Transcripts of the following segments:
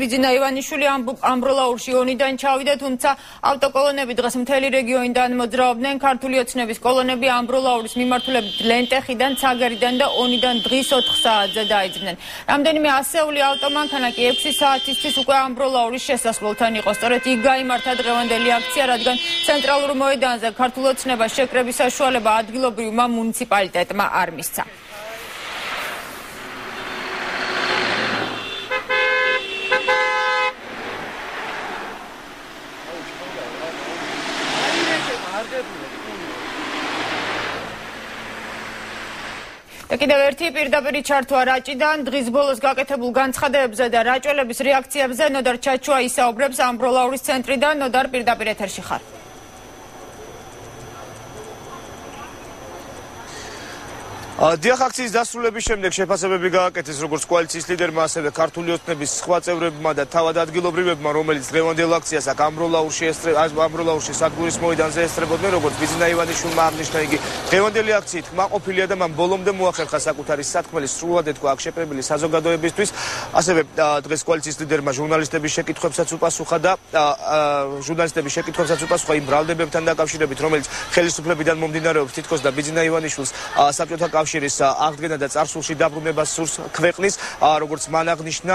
ბიძინა ივანიშვილი ამბროლაურში ონიდან ჩავიდა, თუმცა ავტოკოლონები დღეს მთელი რეგიონიდან მოძრაობდნენ. ქართული ოცნების კოლონები ამბროლაურის მიმართულებით ლენტეხიდან, ცაგერიდან და ონიდან დღის 4 საათზე დაიძრნენ. რამდენიმე ასეული ავტომანქანა კი 6 საათისთვის უკვე ამბროლაურის შესასვლელთან იყო. სწორედ იქ გამართა დღევანდელი აქცია, რადგან ცენტრალურ მოედანზე ქართულ ოცნებას შეკრების საშუალება ადგილობრივმა მუნიციპალიტეტმა არ მისცა. და კიდევ ერთი პირდაპირი ჩართვა რაჭიდან. დღის ბოლოს გაკეთებულ განცხადებებზე და რაჭველების რეაქციებზე ნოდარ ჩაჩუა ისაუბრებს ამბროლაურის ცენტრიდან. ნოდარ პირდაპირ ეთერში ხარ დიახ აქციის დასრულების შემდეგ შეფასებები გააკეთეს როგორც კოალიციის ლიდერმა, ასევე ქართული ოცნების სხვა წევრებმა და თავად ადგილობრივებმა, რომელიც დღევანდელ აქციას აქ ამბროლაურში ესწრებოდნენ, ამბროლაურში სადგურის მოედანზე ესწრებოდნენ, როგორც ბიზნა ივანიშვილმა აღნიშნა იგი. დღევანდელი აქციით კმაყოფილია და მან ბოლომდე მოახერხა საკუთარი სათქმელი სრულად ეთქვა აქ შეპრებილი საზოგადოებისთვის. ასევე დღეს კოალიციის ლიდერმა ჟურნალისტების შეკითხვებსაც უპასუხა და ჟურნალისტების შეკითხვებსაც უპასუხა იმ ბრალდებებთან დაკავშირებით, რომელიც ხელისუფლებიდან მომდინარეობს თითქოს და ბიზნა ივანიშვილს საბჭოთა კავშირი კავშირის აღდგენა და წარსულში დაბრუნება სურს ქვეყნის როგორც მან აღნიშნა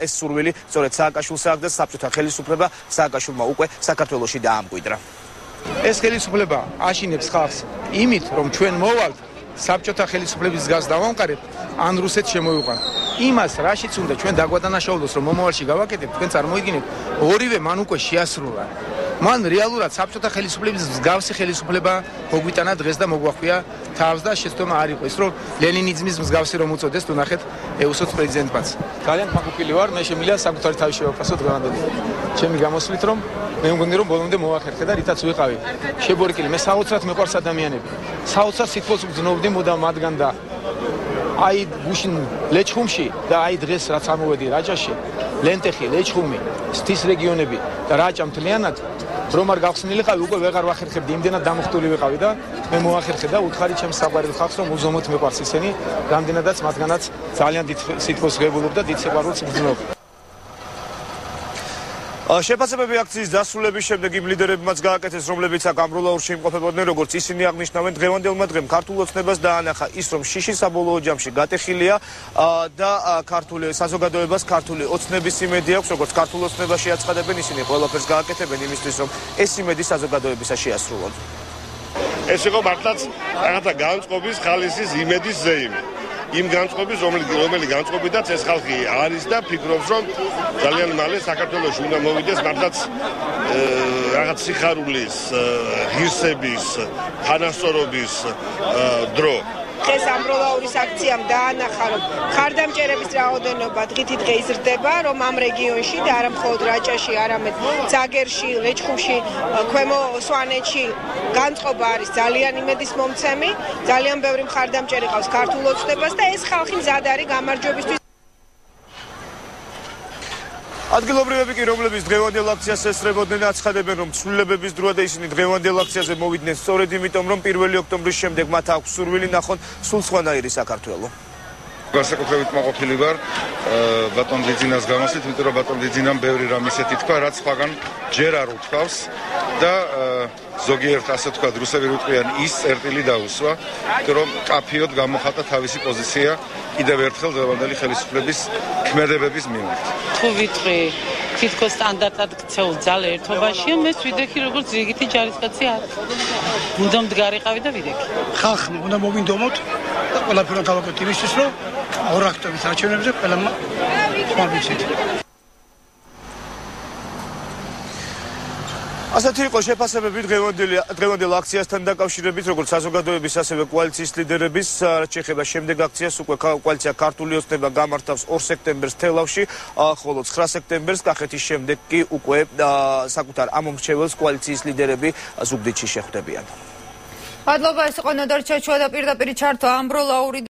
ეს სურვილი სწორედ სააკაშვილს აქვს და საბჭოთა ხელისუფლება სააკაშვილმა უკვე საქართველოსში დაამკვიდრა. ეს ხელისუფლება აშინებს ხალხს იმით რომ ჩვენ მოვალთ საბჭოთა ხელისუფლების გას დავამყარებ ან რუსეთს შემოიყვან. იმას რაშიც უნდა ჩვენ დაგვადანაშაულოს რომ მომავალში გავაკეთებ თქვენ წარმოიდგინეთ ორივე მან უკვე შეასრულა მან რეალურად საბჭოთა ხელისუფლების მსგავსი ხელისუფლება მოგვიტანა დღეს და მოგვახვია თავს და შეცდომა არ იყო ის რომ ლენინიზმის მსგავსი რომ უწოდეს თუ ნახეთ ეუსოც პრეზიდენტმაც. ძალიან მოგუპილი ვარ მე შემიძლია საკუთარი თავი შევაფასო დღევანდელი. ჩემი გამოსვლით რომ მე მგონი რომ ბოლომდე მოახერხე და რითაც ვიყავი. შებორიკილი მე საოცრად მეყვარს ადამიანები. საოცარ სიტყვას ვგზნობდი მოდა მათგან და აი გუშინ ლეჩხუმში და აი დღეს რაც ამოვედი რაჭაში ლენტეხი ლეჩხუმი სტის რეგიონები და რაჭა მთლიანად რომ არ გავხსნილიყავი უკვე ვეღარ ვახერხებდი. იმდენად დამხტული ვიყავი და მე მოახერხე და უთხარი ჩემს საყვარელ ხალხს რომ უზომოდ მეყვარს ისინი. რამდენადაც მათგანაც ძალიან დიდ სიტყვის ღებულობ და დიდ სიყვარულს ვგზნობ შეფასებები აქციის დასრულების შემდეგ იმ ლიდერებმაც გააკეთეს, რომლებიც აქ ამბროლაურში იმყოფებოდნენ, როგორც ისინი აღნიშნავენ, დღევანდელმა დღემ ქართულ ოცნებას დაანახა ის, რომ შიში საბოლოო ჯამში გატეხილია და ქართული საზოგადოებას ქართული ოცნების იმედი აქვს, როგორც ქართულ ოცნებაში აცხადებენ, ისინი ყველაფერს გააკეთებენ იმისთვის, რომ ეს იმედი საზოგადოებისა შეასრულონ. ეს იყო მართლაც რაღაცა განწყობის ხალისის იმედის ზეიმი. იმ განწყობის რომელიც რომელი განწყობიდაც ეს ხალხი არის და ფიქრობს რომ ძალიან მალე საქართველოს უნდა მოვიდეს მართლაც რაღაც სიხარულის ღირსების თანასწორობის დრო დღეს ამბროლაურის აქციამ დაანახა რომ ხარდამჭერების რაოდენობა დღითი დღე იზრდება რომ ამ რეგიონში და არა მხოლოდ რაჭაში არამედ ზაგერში, ლეჩხუმში, ქვემო სვანეთში განწყობა არის ძალიან იმედის მომცემი. ძალიან ბევრი ხარდამჭერი ყავს ქართულ ოცნებას და ეს ხალხი მზად არის გამარჯვებისთვის ადგილობრივები კი რომლებიც დღევანდელ აქციას ესწრებოდნენ აცხადებენ რომ ცვლილებების დროა და ისინი დღევანდელ აქციაზე მოვიდნენ სწორედ იმიტომ რომ 1 ოქტომბრის შემდეგ მათ აქვს სურვილი ნახონ სულ სხვანაირი საქართველოს განსაკუთრებით მოყოფილი ვარ ბატონ დიძინას გამოსით, იმიტომ რომ ბატონ დიძინამ ბევრი რამ ისეთი თქვა, რაც სხვაგან ჯერ არ უთქვავს და ზოგიერთ ასე თქვა რუსები რუტყვიან ის წერტილი დაუსვა, იმიტომ რომ კაფიოდ გამოხატა თავისი პოზიცია კიდევ ერთხელ ზევანდელი ხელისუფლების ქმედებების მიმართ. თუ ვიტყვი თითქოს სტანდარტად ქცეულ ძალ ერთობაში, მე ვიდექი როგორც რიგითი ჯარისკაცი არ. უნდა მდგარიყავი და ვიდექი. ხალხმა უნდა მოვინდომოთ და ყველაფერად გავაკეთოთ იმისთვის, რომ ორ აქტობის არჩევნებზე ყველა მომიცით. ასეთი იყო შეფასებები დღევანდელი დღევანდელ აქციასთან დაკავშირებით, როგორც საზოგადოების ასევე კოალიციის ლიდერების შეეხება შემდეგ აქციას უკვე კოალიცია ქართული ოცნება გამართავს 2 სექტემბერს თელავში, ხოლო 9 სექტემბერს კახეთის შემდეგ კი უკვე საკუთარ ამომრჩეველს კოალიციის ლიდერები ზუგდიდში შეხვდებიან. მადლობა ეს იყო ნოდარ ჩაჩუა და პირდაპირ ჩართვა ამბროლაური